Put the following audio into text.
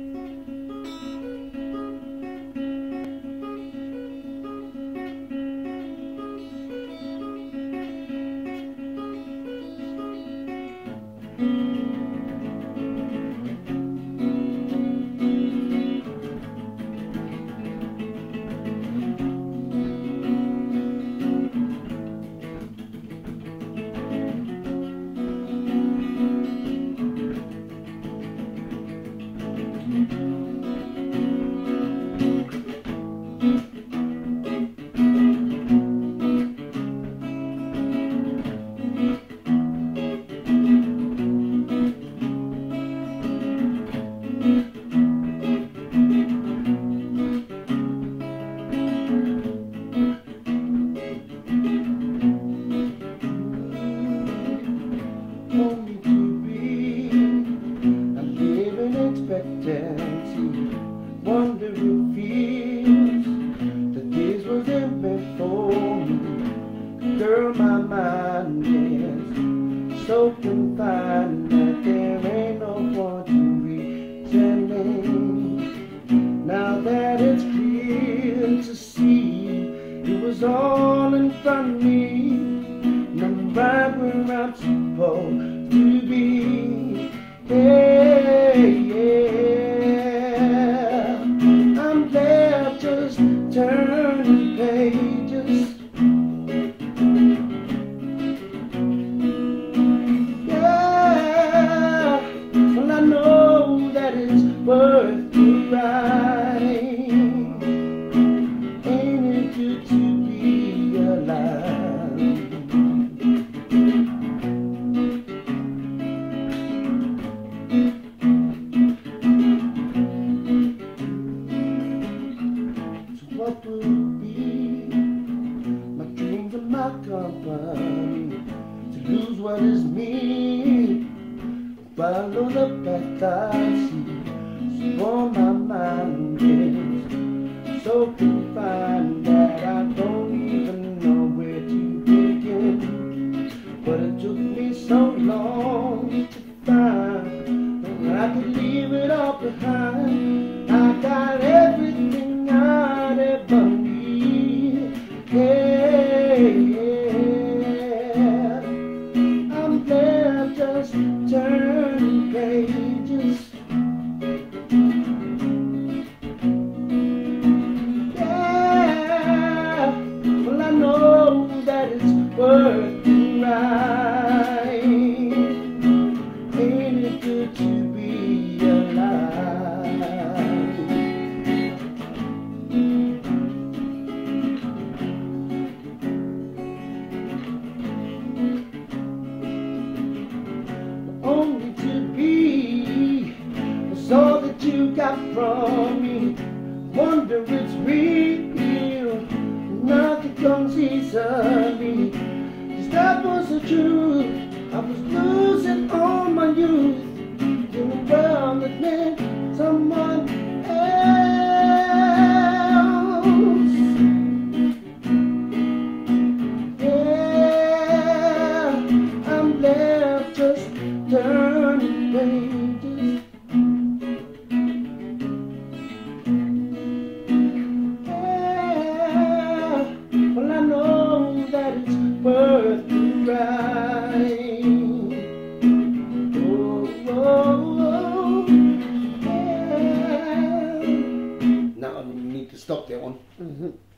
only if feels that this wasn't meant for me. Girl, my mind is so confined that there ain't no point to reasoning. Now that it's clear to see, it was all in front of me. And I'm right where I'm supposed to be. Hey, what would be my dreams and my company to lose what is me? Follow the path I see. So my mind is so confined that I don't even know where to begin. But it took me so long to just turning nothing comes easily. Cause that was the truth. I was losing all my youth in a world that meant someone else. Yeah, I'm left just turning pages. Yeah. Now